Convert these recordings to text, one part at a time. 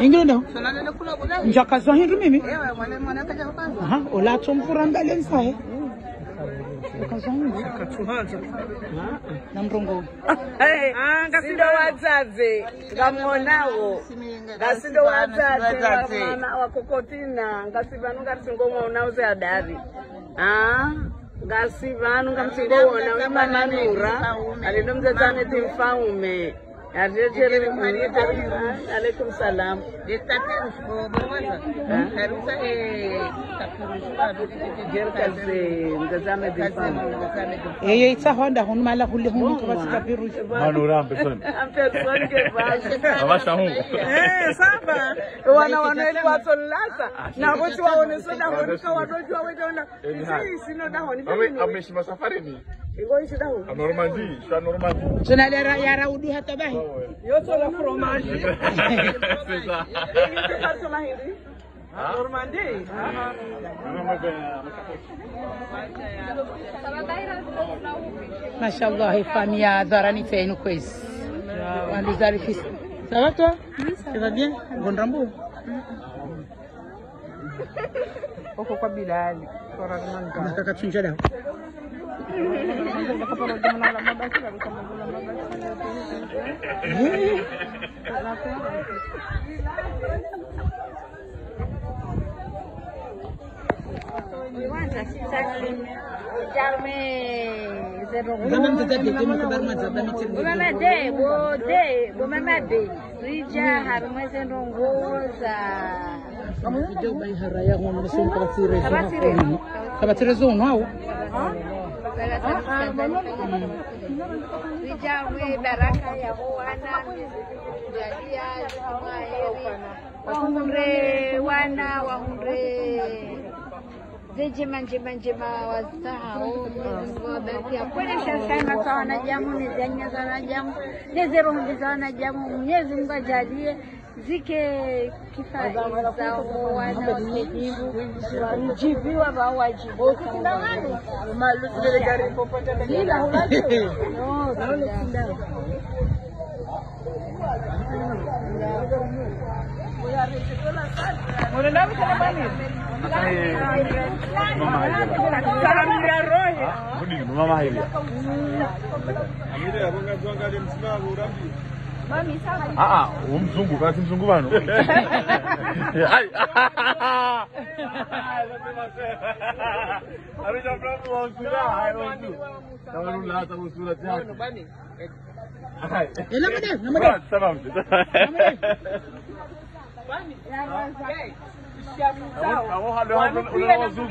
ingeno njakaza hindu mimi? Aha olacho mvura mbele nsaye ukaza hindu? Na mrongo. ngasi vanhu ngamutinde wona une mamanura alendo mudzadzi ane timfaume عليكم السلام هي يتهون هون مالا كل هون كبس كبير ما نوران بسون ام بسون كباش ما شاهون ايه سابا وانا وانا الواتس اللاسا نابوت وانا سودا هون كوانا جوا وانا سيسينو دا هون امي امي شما سفاري hata bahi yotola fromage C'est ça. somahindi normandie mashallah famia dharani fenu kwezi wandizari fisi sawa toi tu vas bien gondrambu uko kwa bilali koramanka nataka tunja dawa Eh, kama mtazadi demu kubar mazaba mitirni bomamade bode bomamade rija harimweze ndongoza video bai haraya hono umemede wode umemede rijaha rumwezenrongoza kabatirezonwawo Tujawe baraka ya Bwana tujalia maheri wahumre wana wahumre njema njema njema wazao wabakia kwele shashana sawa na wanajamu nezanyazana jamu Mwenyezi Mungu ajalie zike kifai zao wana wakejivu mjiviwa wajibu ila hulajo no zaule sindao salamia rohe mama hivi. Ah, ah, um zungo, vai ser um zungo, mano. Ai, ah, Arranjar pra logo, ai, Tava no lado, tava no sul até aqui. Ai, não me deu, não me deu. Tá bom, não me deu. Awazungu.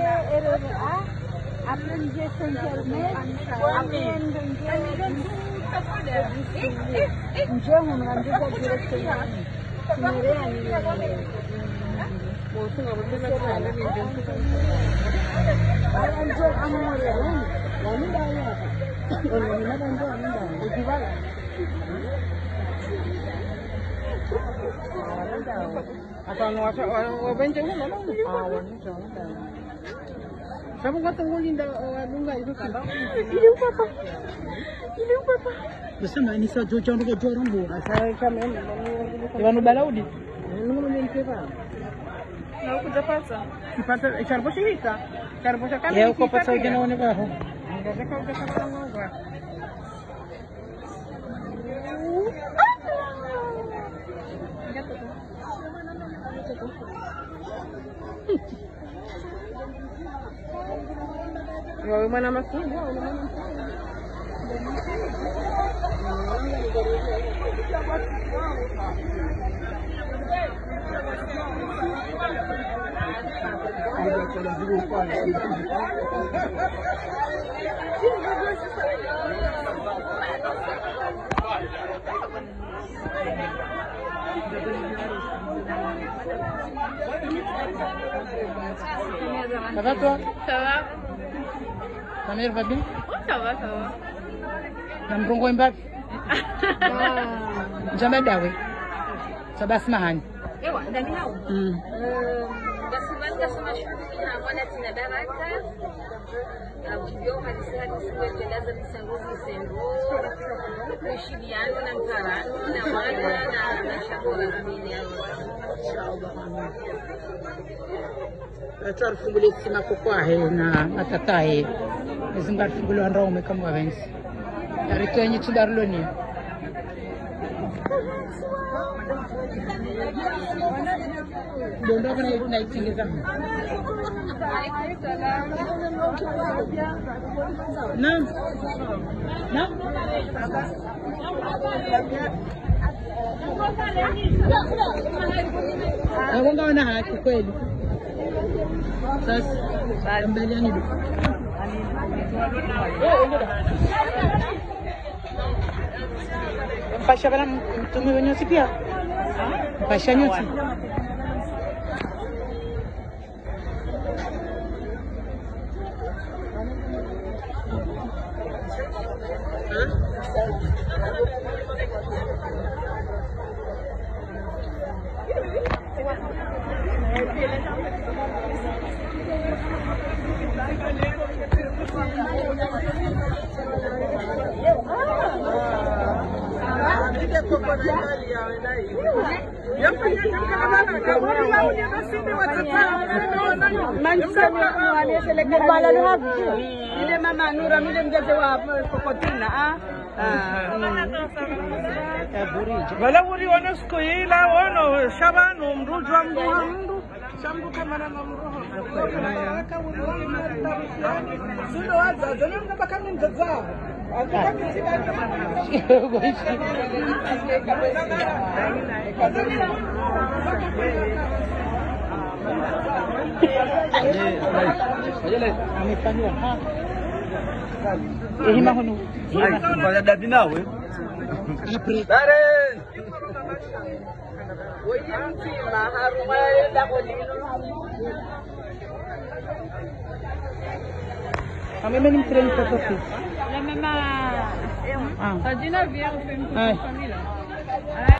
önce RRA, aprende Saint-Germain, aprende Önce ondan da direkt Nereye yani? Olsun ama bir mesela ne bileyim. Ben önce anamı arıyorum. Benim de ayağım. Önümüne bence onun da. Ödü var. Hasta no hace, o ven llegando, ¿no? Ah, bueno, yo no. Kamu kata ulinda lunga itu kan? Iru papa. Iru papa. Nasema ni sa jojo ndo joro mbo. Asa kama Ivanu balaudi. Nungu mwenyekepa. Na kan? Ya, charbo shirika. Charbo cha kama. Leo kopata unaona baho. Ngazeka ukapata ngoga. Ah! Makubwa, wawe mwana makubwa. Ça va toi Ça va Samir, va bien Oui, ça va, ça va. Na mgongo mbapi? Njama dawe. de mahani. Ewa, ndani hao. Mm. Um, Gasumani kasoma shughuli na mwana tina baraka. Um, Abujio hadisa hadisi kuendeleza misango misengo. Kushiriano na de na mwana na mashakora na mini yao. Inshallah. Atarfungulia sima kwa na matataye. zingathi kulonra umeka mwavengs arikwenye ithuba ruloniyo ndondoko naitsengeza nam nam nakongaona haki kweli sasa ambeliani duka Paşa benim tümü beni ötüp ya. Paşa ne ötüp? ile mama nura nule mjaze wa kokotina a wala wuri wono sikoyila wono shabanu mndu jwa mndu wa mndu shambu kamana na mroho akawuri wani mari tawi fulani zino wadzadza nemndu bakamimdza dzavo Ehima hunu. Fanya dadi nawe. Apre. Ameme ni mtire ni kokopi. La mama Ah. Adina vient, on fait une Ouais. petite famille là.